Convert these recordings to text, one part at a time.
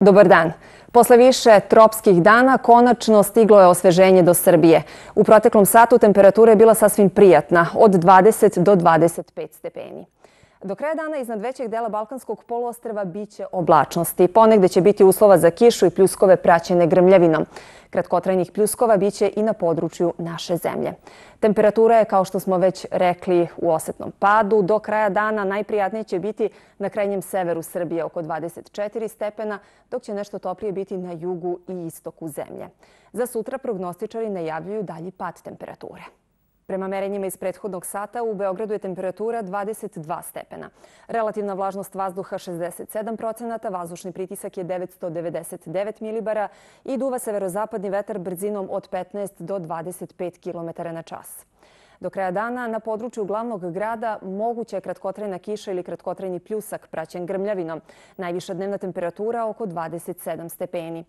Dobar dan. Posle više tropskih dana konačno stiglo je osveženje do Srbije. U proteklom satu temperatura je bila sasvim prijatna, od 20 do 25 stepeni. Do kraja dana iznad većeg dela Balkanskog poluostrva biće oblačnosti. Ponegde će biti uslova za kišu i pljuskove praćene grmljavinom. Kratkotrajnih pljuskova biće i na području naše zemlje. Temperatura je, kao što smo već rekli, u osetnom padu. Do kraja dana najprijatnije će biti na krajnjem severu Srbije oko 24 stepena, dok će nešto toplije biti na jugu i istoku zemlje. Za sutra prognostičari najavljuju dalji pad temperature. Prema merenjima iz prethodnog sata u Beogradu je temperatura 22 stepena. Relativna vlažnost vazduha 67%, vazdušni pritisak je 999 milibara i duva severozapadni vetar brzinom od 15 do 25 km na čas. Do kraja dana na području glavnog grada moguća je kratkotrajna kiša ili kratkotrajni pljusak praćen grmljavinom. Najviša dnevna temperatura oko 27 stepeni.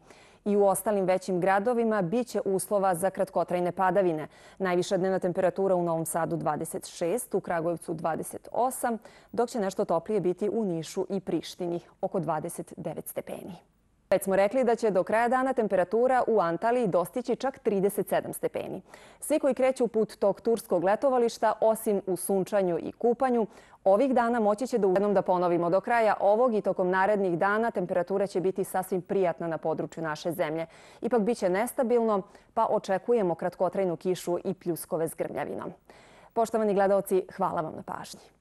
I u ostalim većim gradovima bit će uslova za kratkotrajne padavine. Najviša dnevna temperatura u Novom Sadu 26, u Kragujevcu 28, dok će nešto toplije biti u Nišu i Prištini, oko 29 stepeni. Već smo rekli da će do kraja dana temperatura u Antaliji dostići čak 37 stepeni. Svi koji kreću put tog turskog letovališta, osim u sunčanju i kupanju, ovih dana moći će da uvednom da ponovimo. Do kraja ovog i tokom narednih dana temperatura će biti sasvim prijatna na području naše zemlje. Ipak biće nestabilno, pa očekujemo kratkotrajnu kišu i pljuskove s grmljavinom. Poštovani gledalci, hvala vam na pažnji.